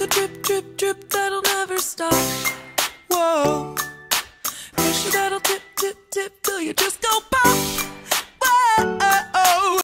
like a drip, drip, drip that'll never stop. Whoa. Pressure that'll tip, tip, tip till you just go pop.